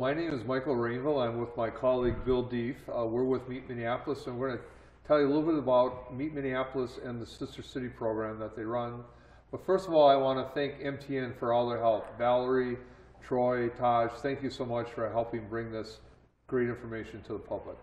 My name is Michael Rainville. I'm with my colleague Bill Deef. Uh, we're with Meet Minneapolis, and we're going to tell you a little bit about Meet Minneapolis and the Sister City program that they run. But first of all, I want to thank MTN for all their help. Valerie, Troy, Taj, thank you so much for helping bring this great information to the public.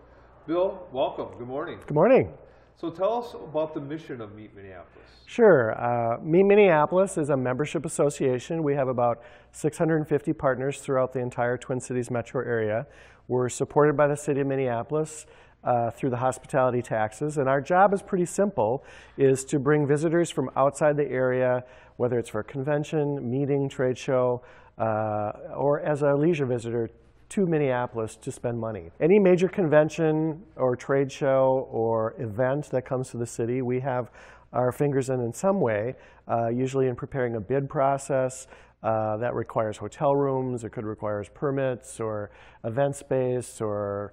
Bill, welcome. Good morning. Good morning. So tell us about the mission of Meet Minneapolis. Sure. Uh, Meet Minneapolis is a membership association. We have about 650 partners throughout the entire Twin Cities metro area. We're supported by the city of Minneapolis uh, through the hospitality taxes. And our job is pretty simple, is to bring visitors from outside the area, whether it's for a convention, meeting, trade show, uh, or as a leisure visitor to Minneapolis to spend money. Any major convention or trade show or event that comes to the city, we have our fingers in in some way, uh, usually in preparing a bid process uh, that requires hotel rooms, it could require permits or event space or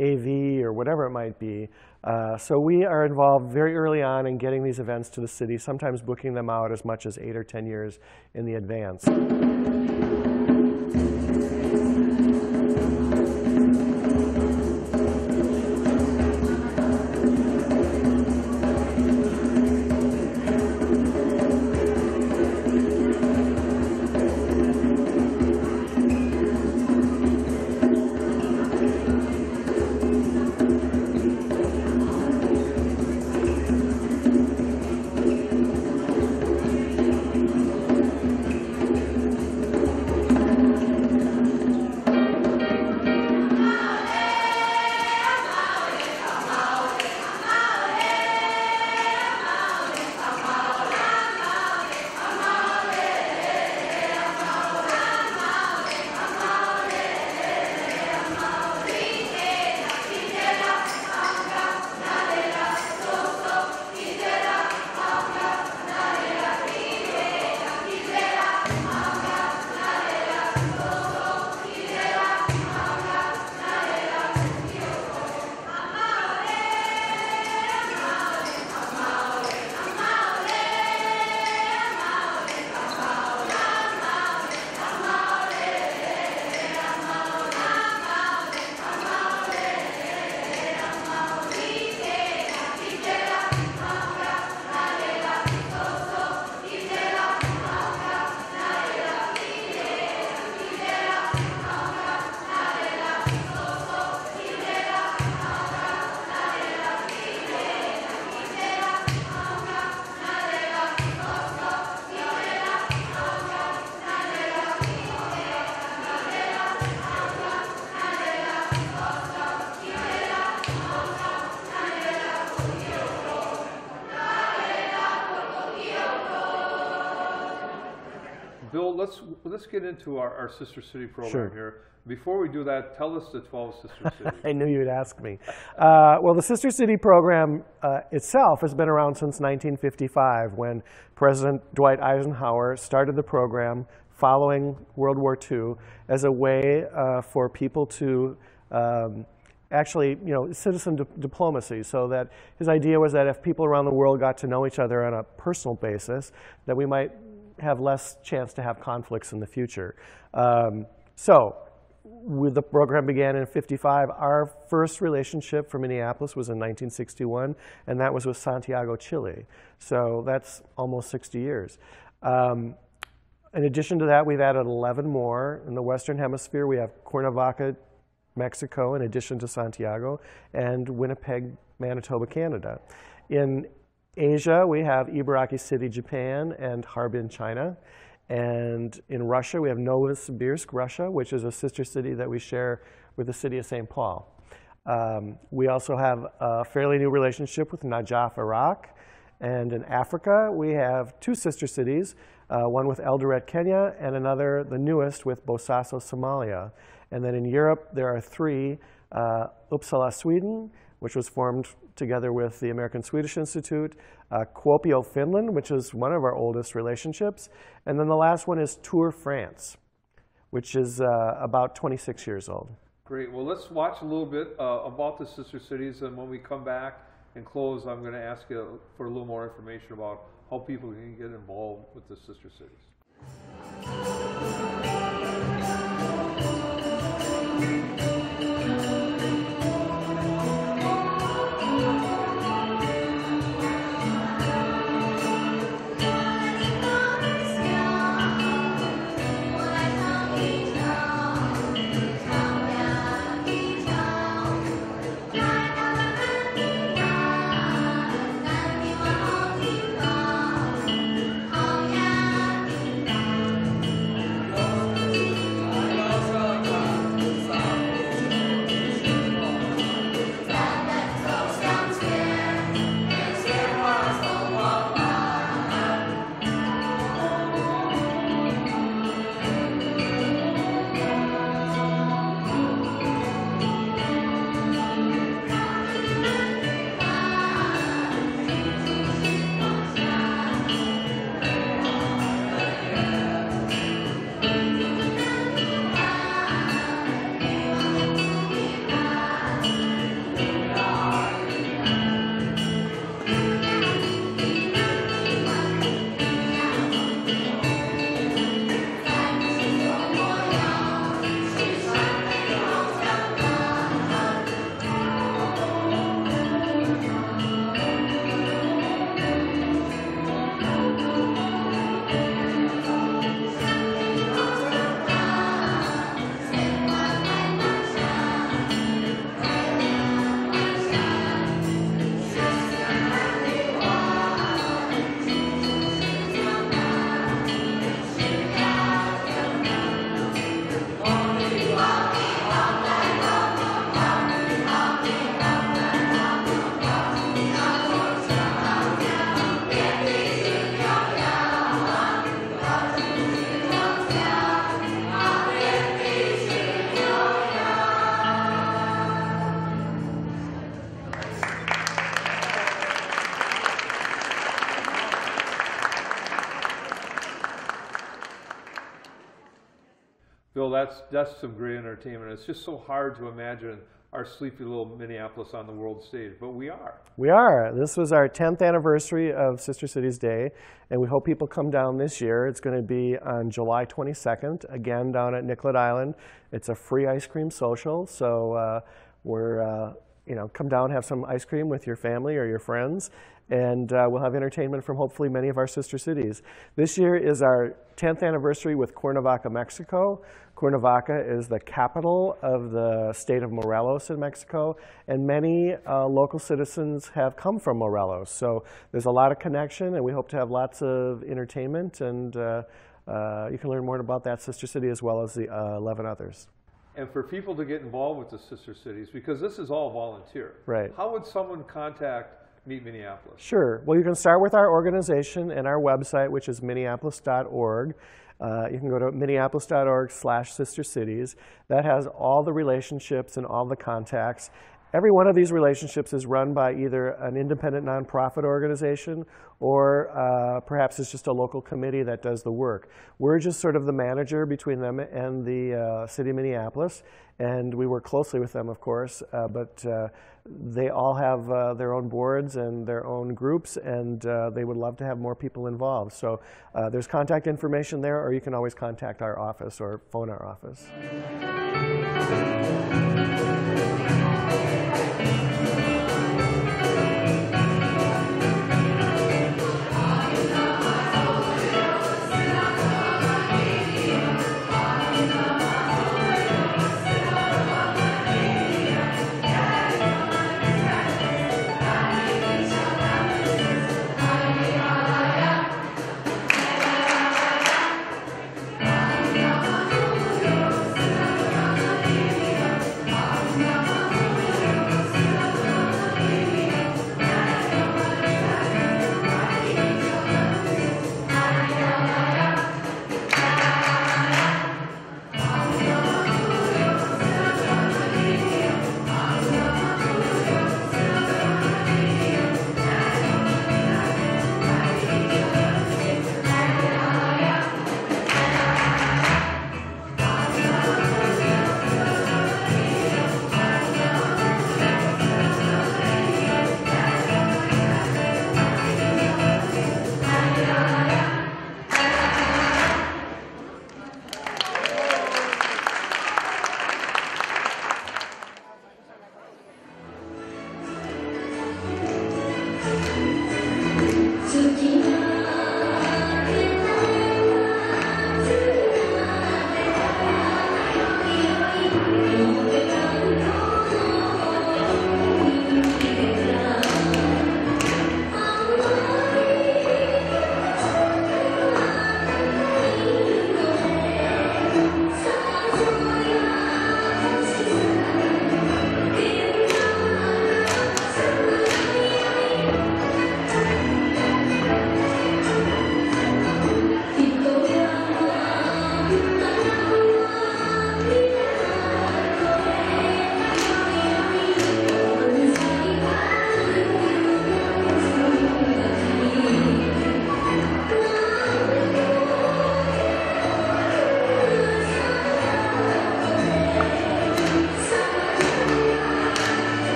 AV or whatever it might be. Uh, so we are involved very early on in getting these events to the city, sometimes booking them out as much as eight or 10 years in the advance. Let's get into our, our Sister City program Sure. here. Before we do that, tell us the 12 Sister Cities. I knew you'd ask me. Uh, well, the Sister City program uh, itself has been around since 1955 when President Dwight Eisenhower started the program following World War II as a way uh, for people to um, actually, you know, citizen di- diplomacy. So that his idea was that if people around the world got to know each other on a personal basis, that we might have less chance to have conflicts in the future. Um, so with the program began in 55. Our first relationship for Minneapolis was in 1961, and that was with Santiago, Chile. So that's almost 60 years. Um, in addition to that, we've added 11 more. In the Western Hemisphere, we have Cuernavaca, Mexico, in addition to Santiago, and Winnipeg, Manitoba, Canada. In Asia, we have Ibaraki City, Japan, and Harbin, China. And in Russia, we have Novosibirsk, Russia, which is a sister city that we share with the city of St. Paul. Um, we also have a fairly new relationship with Najaf, Iraq. And in Africa, we have two sister cities, uh, one with Eldoret, Kenya, and another, the newest, with Bosaso, Somalia. And then in Europe, there are three uh, Uppsala, Sweden, which was formed together with the American Swedish Institute, uh, Kuopio, Finland, which is one of our oldest relationships, and then the last one is Tours France, which is uh, about 26 years old. Great. Well, let's watch a little bit uh, about the sister cities, and when we come back and close, I'm going to ask you for a little more information about how people can get involved with the sister cities. That's, that's some great entertainment. It's just so hard to imagine our sleepy little Minneapolis on the world stage, but we are. We are. This was our 10th anniversary of Sister Cities Day, and we hope people come down this year. It's going to be on July 22nd, again down at Nicollet Island. It's a free ice cream social, so uh, we're, uh, you know, come down, have some ice cream with your family or your friends, and uh, we'll have entertainment from hopefully many of our sister cities. This year is our 10th anniversary with Cuernavaca, Mexico. Cuernavaca is the capital of the state of Morelos in Mexico, and many uh, local citizens have come from Morelos. So there's a lot of connection, and we hope to have lots of entertainment, and uh, uh, you can learn more about that sister city as well as the uh, 11 others. And for people to get involved with the sister cities, because this is all volunteer. Right. How would someone contact Meet Minneapolis? Sure. Well, you can start with our organization and our website, which is minneapolis.org. Uh, you can go to minneapolis.org slash sister cities. That has all the relationships and all the contacts. Every one of these relationships is run by either an independent nonprofit organization or uh, perhaps it's just a local committee that does the work. We're just sort of the manager between them and the uh, city of Minneapolis, and we work closely with them, of course, uh, but uh, they all have uh, their own boards and their own groups, and uh, they would love to have more people involved. So there's contact information there, or you can always contact our office or phone our office.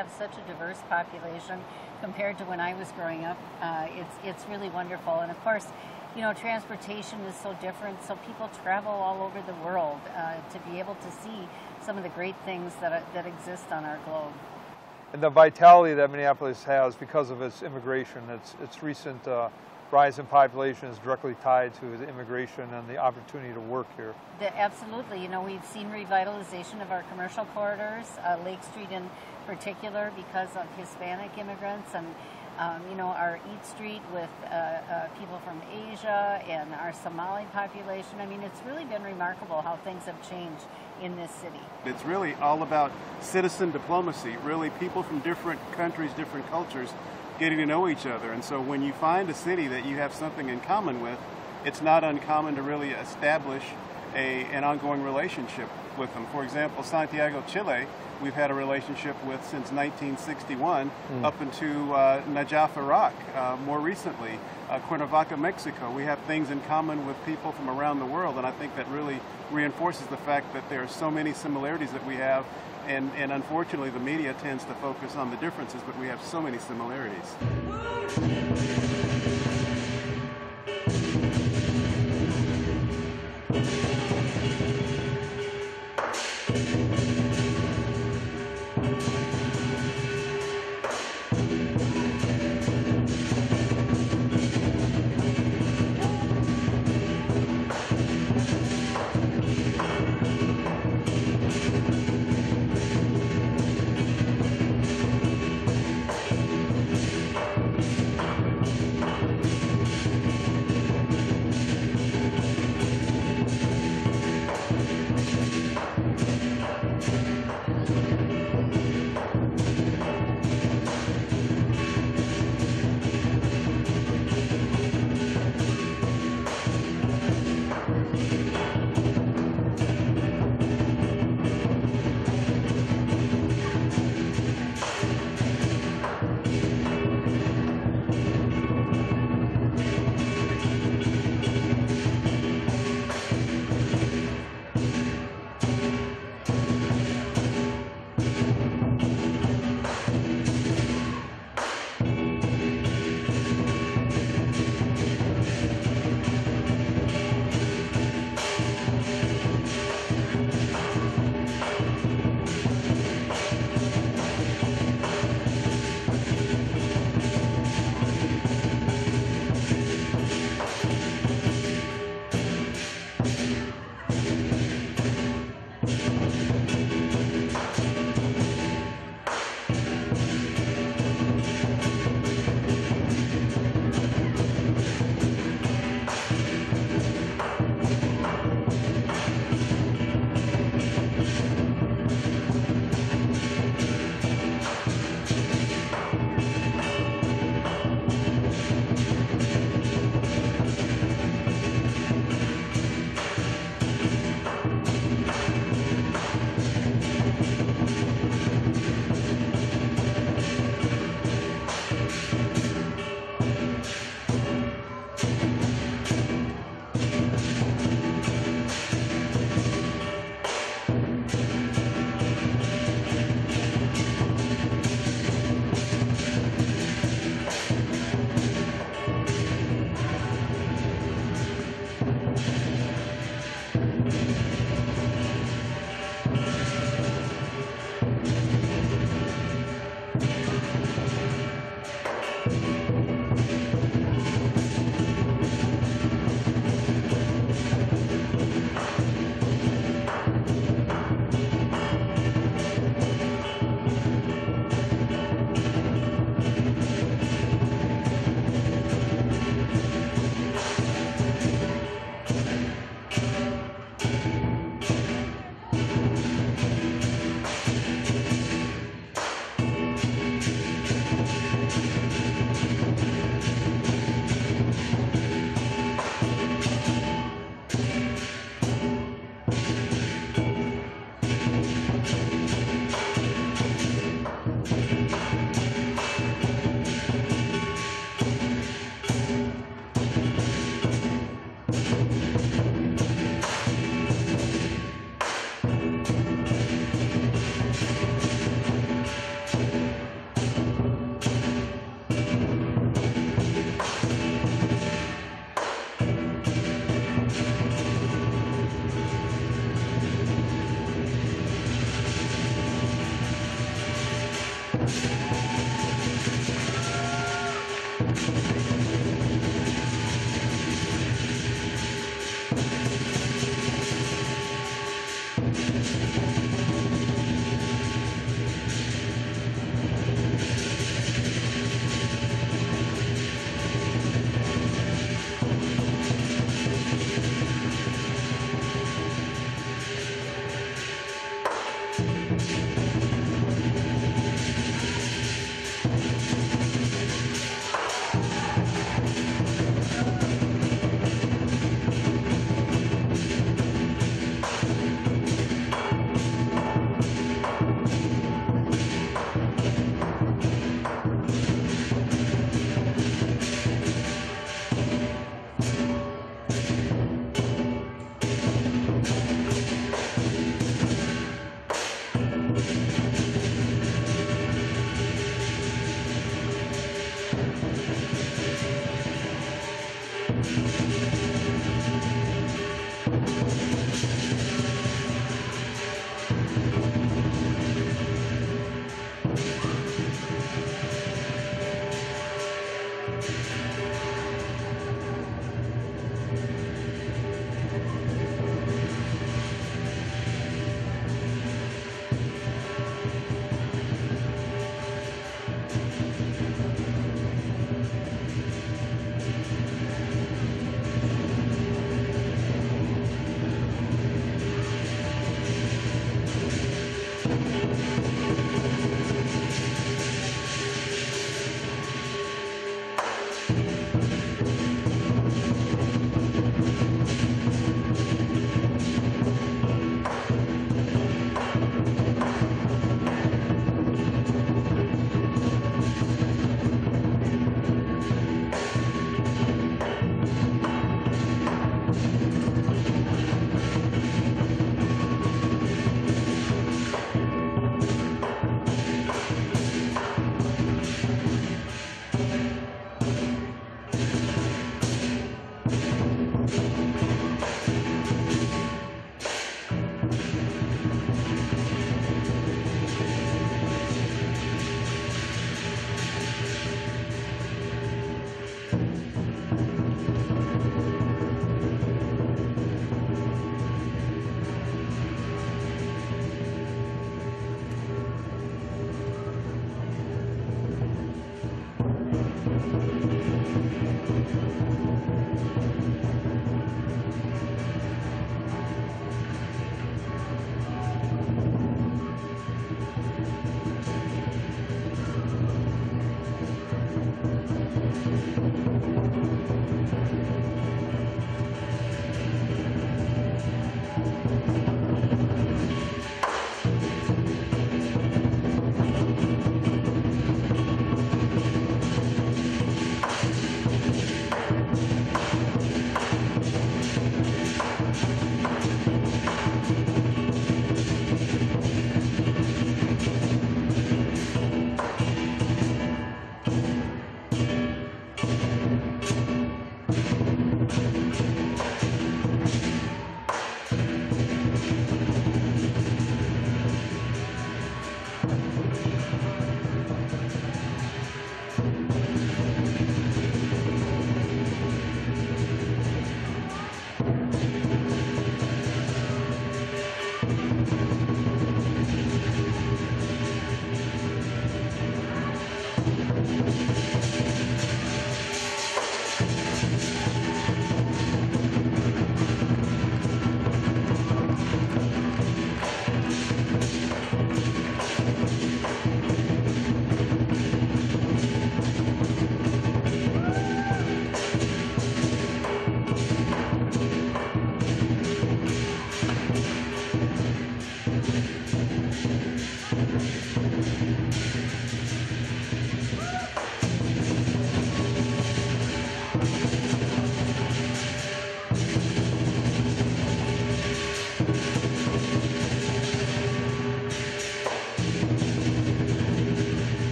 Have such a diverse population compared to when I was growing up. Uh, it's it's really wonderful, and of course, you know, transportation is so different. So people travel all over the world uh, to be able to see some of the great things that are, that exist on our globe. And the vitality that Minneapolis has because of its immigration, its, its recent uh, rise in population is directly tied to the immigration and the opportunity to work here. The, absolutely. You know, we've seen revitalization of our commercial corridors, uh, Lake Street in particular, because of Hispanic immigrants, and um, you know, our Eat Street with uh, uh, people from Asia and our Somali population. I mean, it's really been remarkable how things have changed in this city. It's really all about citizen diplomacy, really people from different countries, different cultures getting to know each other. And so when you find a city that you have something in common with, it's not uncommon to really establish a, an ongoing relationship with them. For example, Santiago, Chile, we've had a relationship with since 1961 Hmm. up into uh, Najaf, Iraq, uh, more recently. Uh, Cuernavaca, Mexico. We have things in common with people from around the world, and I think that really reinforces the fact that there are so many similarities that we have. And, and unfortunately, the media tends to focus on the differences, but we have so many similarities.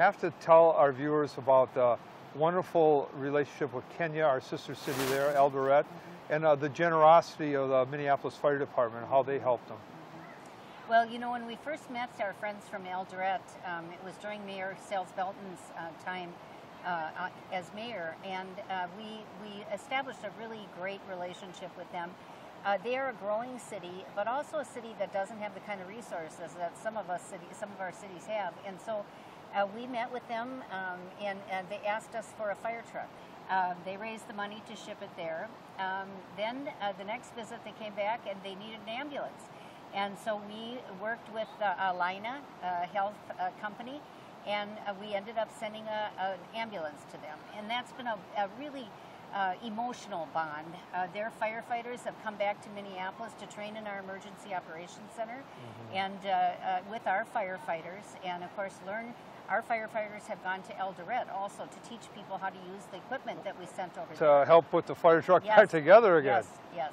Have to tell our viewers about the wonderful relationship with Kenya, our sister city there, Eldoret, and uh, the generosity of the Minneapolis Fire Department, how they helped them. Well, you know, when we first met our friends from Eldoret, um, it was during Mayor Sayles Belton's uh, time uh, uh, as mayor, and uh, we, we established a really great relationship with them. Uh, they are a growing city, but also a city that doesn't have the kind of resources that some of us city, some of our cities have, and so uh, we met with them, um, and, and they asked us for a fire truck. Uh, they raised the money to ship it there. Um, then uh, the next visit, they came back and they needed an ambulance. And so we worked with uh, Allina uh, Health uh, Company, and uh, we ended up sending a, an ambulance to them. And that's been a, a really uh, emotional bond. Uh, their firefighters have come back to Minneapolis to train in our emergency operations center, and uh, uh, with our firefighters, and of course learn. Our firefighters have gone to Eldoret also to teach people how to use the equipment that we sent over to there. help put the fire truck yes. back together again. Yes, yes.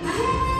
Yeah.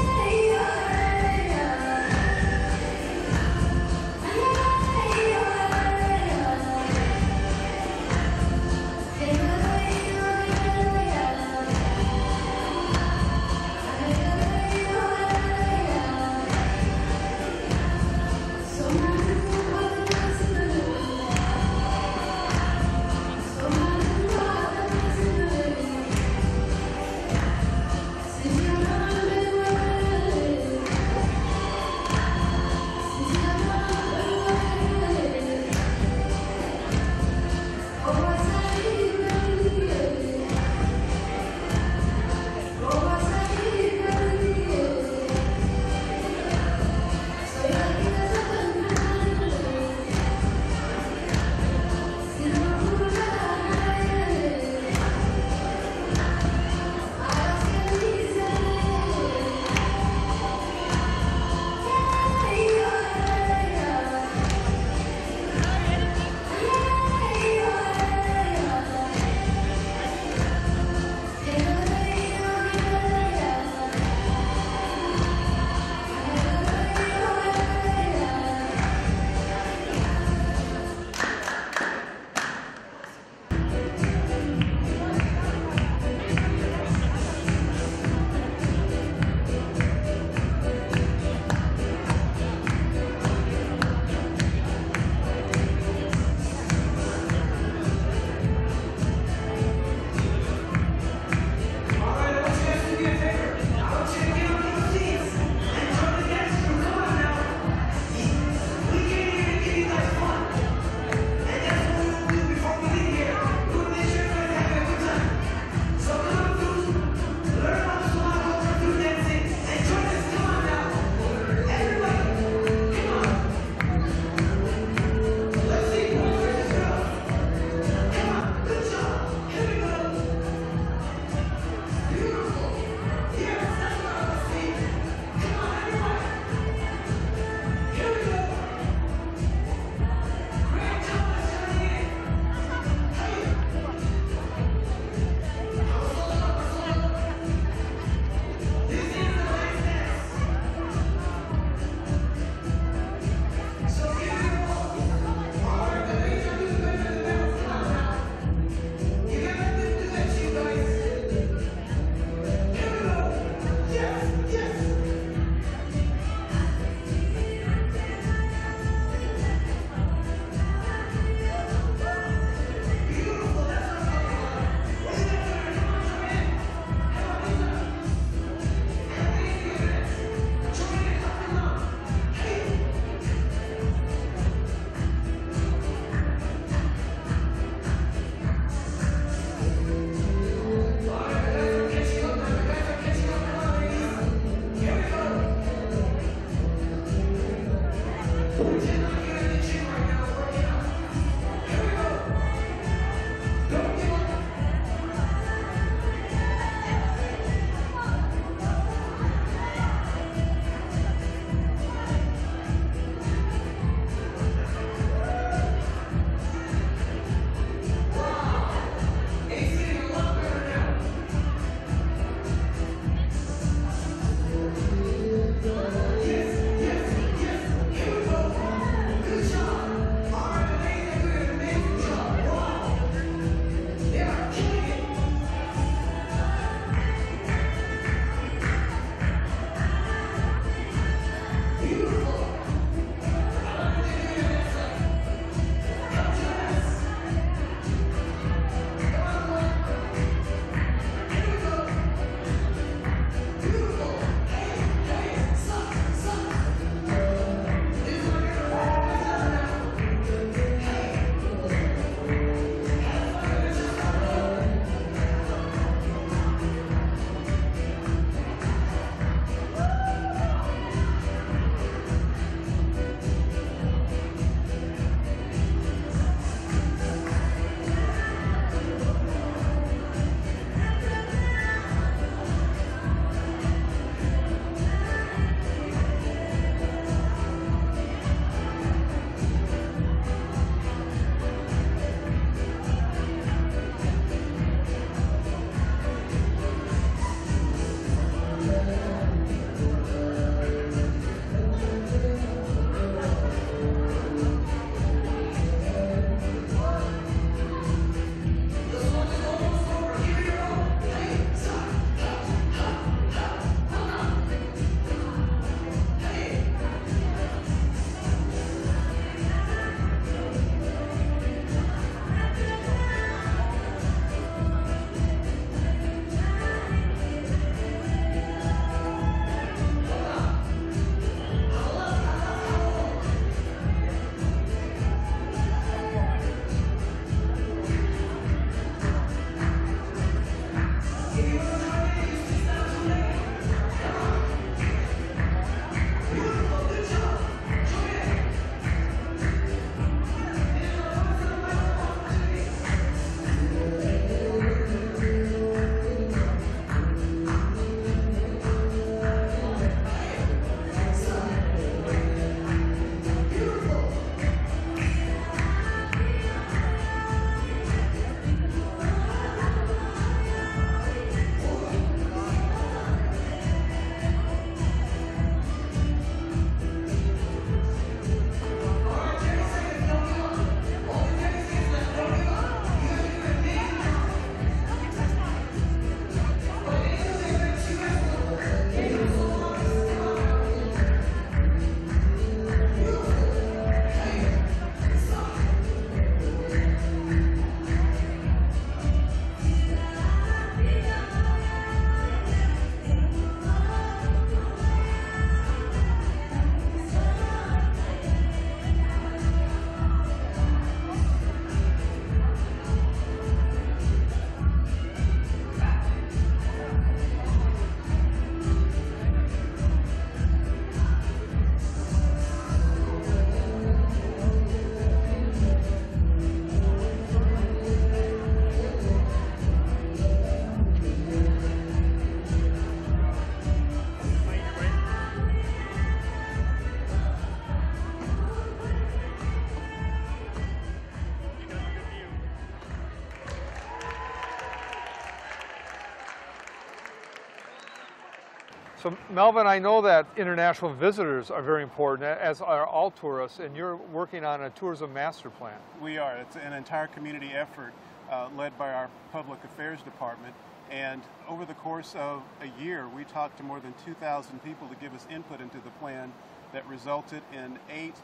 So Melvin, I know that international visitors are very important, as are all tourists, and you're working on a tourism master plan. We are. It's an entire community effort uh, led by our public affairs department. And over the course of a year, we talked to more than 2,000 people to give us input into the plan that resulted in eight,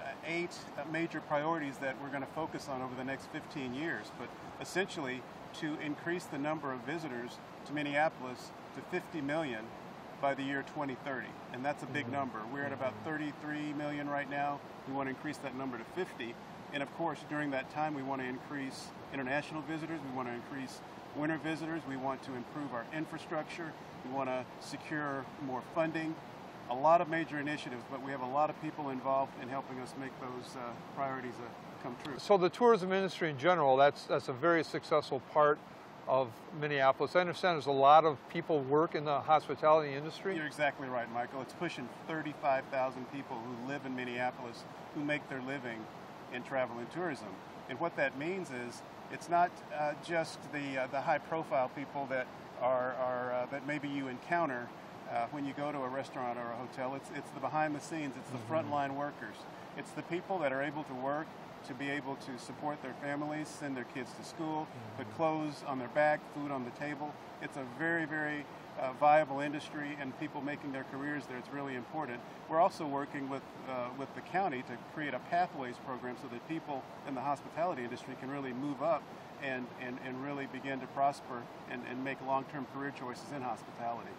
uh, eight major priorities that we're going to focus on over the next 15 years. But essentially, to increase the number of visitors to Minneapolis to 50 million by the year 2030. And that's a big number. We're at about 33 million right now. We want to increase that number to 50. And of course, during that time, we want to increase international visitors. We want to increase winter visitors. We want to improve our infrastructure. We want to secure more funding. A lot of major initiatives, but we have a lot of people involved in helping us make those uh, priorities uh, come true. So the tourism industry in general, that's, that's a very successful part of Minneapolis. I understand there's a lot of people work in the hospitality industry. You're exactly right, Michael. It's pushing 35,000 people who live in Minneapolis who make their living in travel and tourism. And what that means is it's not uh, just the, uh, the high profile people that are, are uh, that maybe you encounter uh, when you go to a restaurant or a hotel. It's, it's the behind the scenes, it's the frontline workers. It's the people that are able to work to be able to support their families, send their kids to school, put clothes on their back, food on the table. It's a very, very uh, viable industry and people making their careers there. It's really important. We're also working with, uh, with the county to create a pathways program so that people in the hospitality industry can really move up and, and, and really begin to prosper and, and make long-term career choices in hospitality.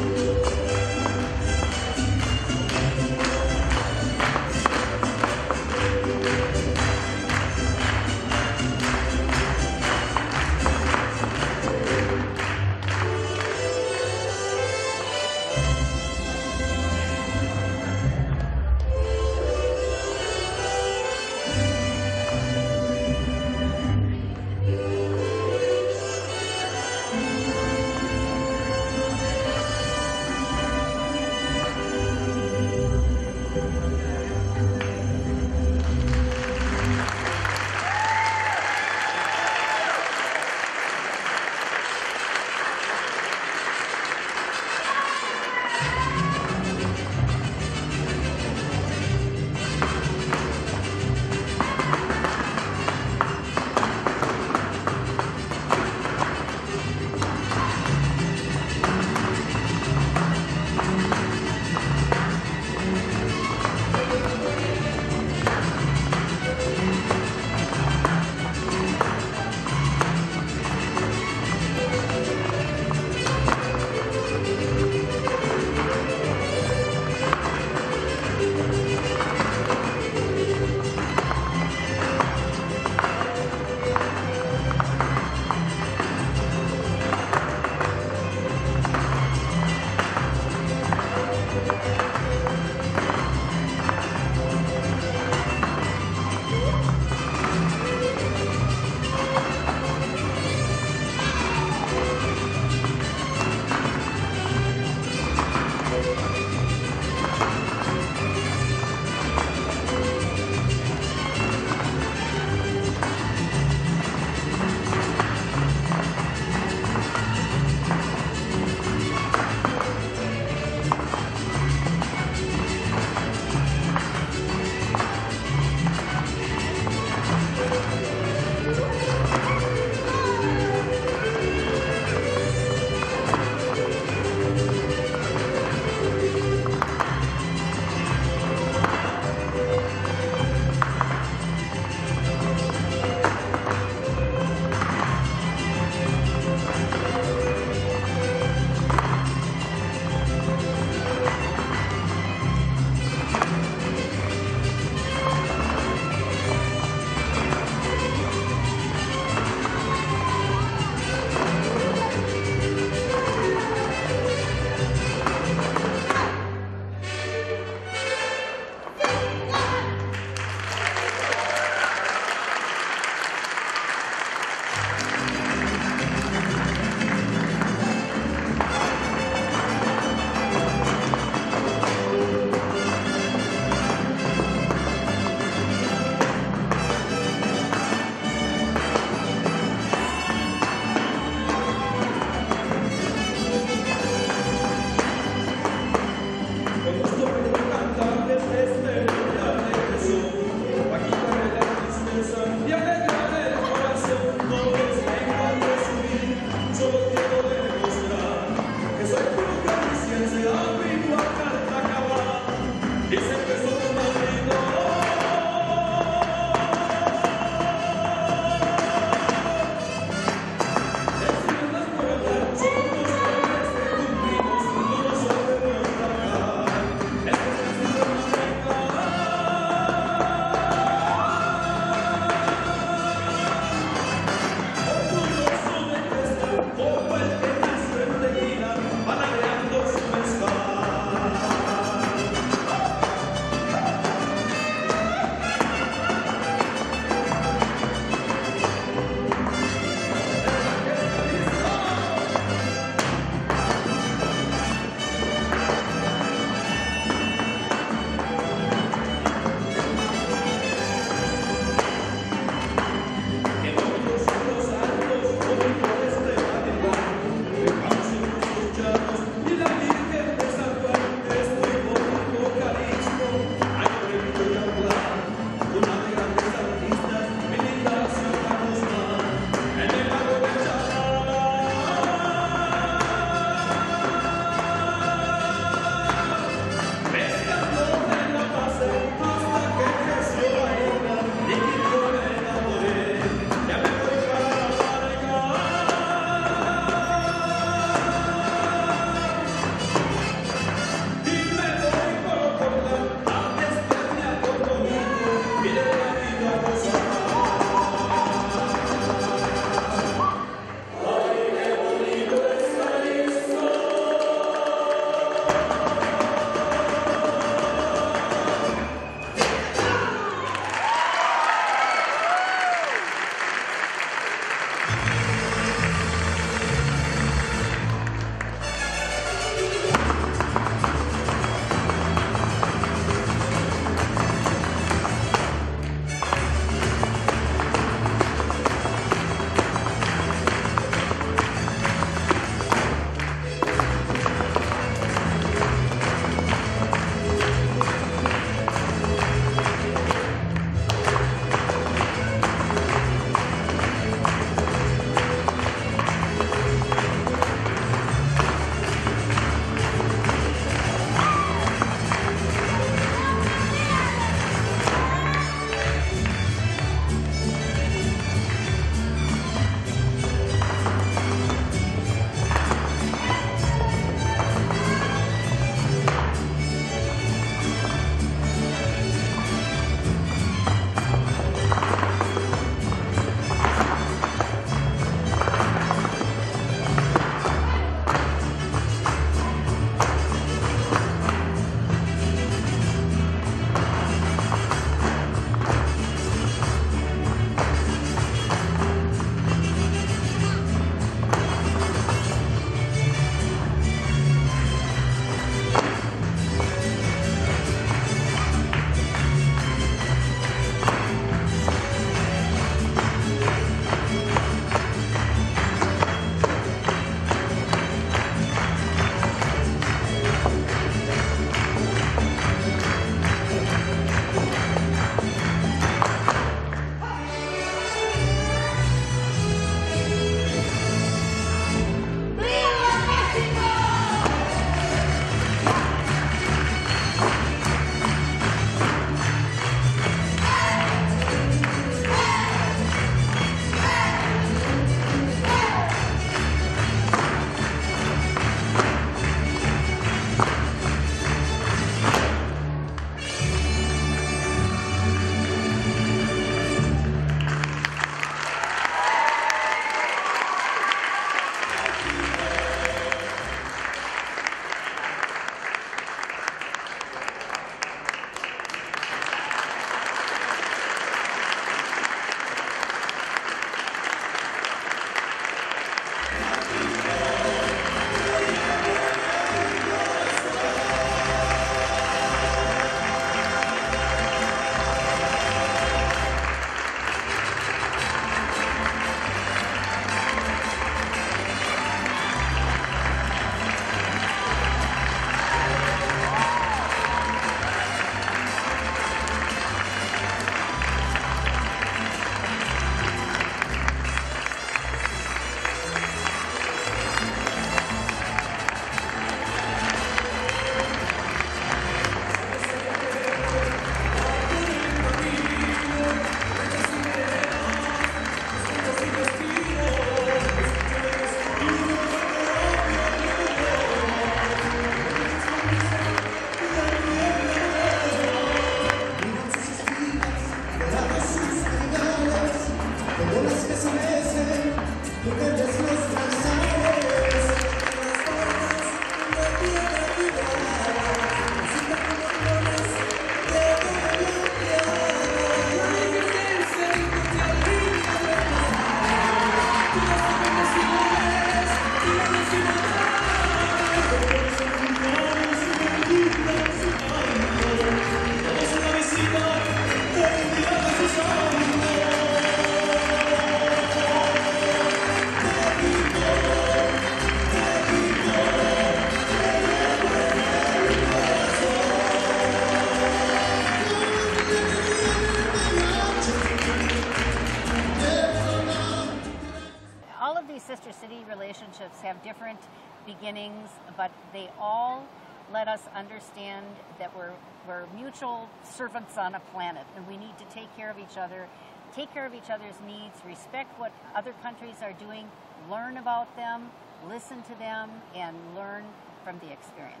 Servants on a planet and we need to take care of each other, take care of each other's needs, respect what other countries are doing, learn about them, listen to them, and learn from the experience.